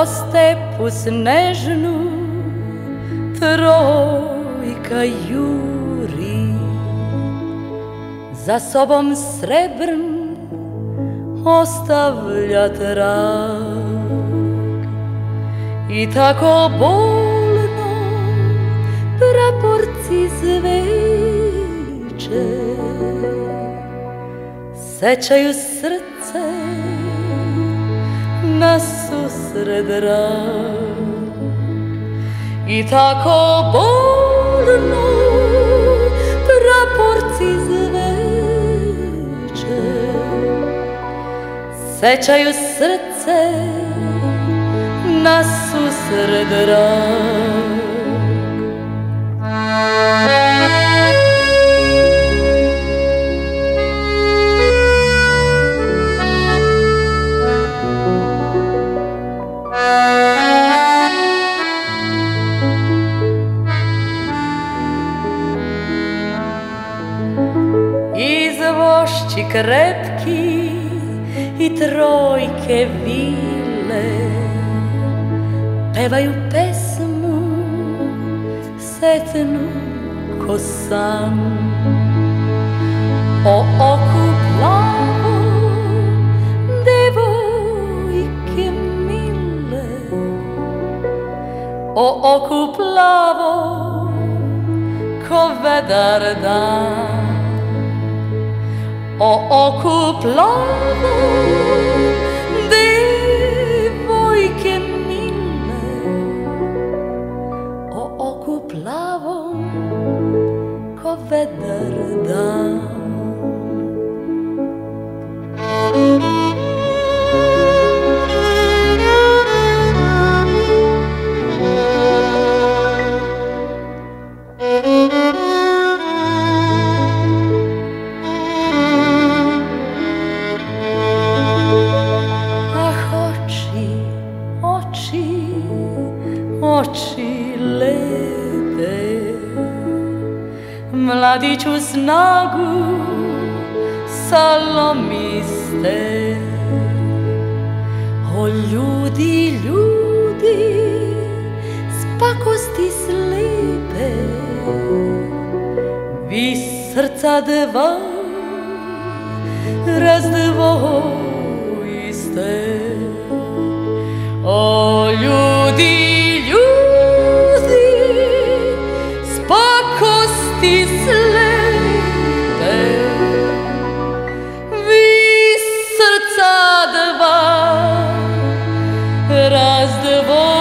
Stepu snežnu Trojka juri. Za sobom srebrn Ostavlja trag. I tako bolno Praporci zveče Sećaju srce na susred I tako bolno praporci zveče. Sećaju srce na susred Krepki i trojke vile. Pevaju pesmu setnu ko san. O oku plavo devojke mile. O oku plavo ko vedar dan Or en coupe. Oči lepe Mladiću snagu salomiste. O ljudi, ljudi, s pakosti slepe. Vi srca dva razdvojite as the voice.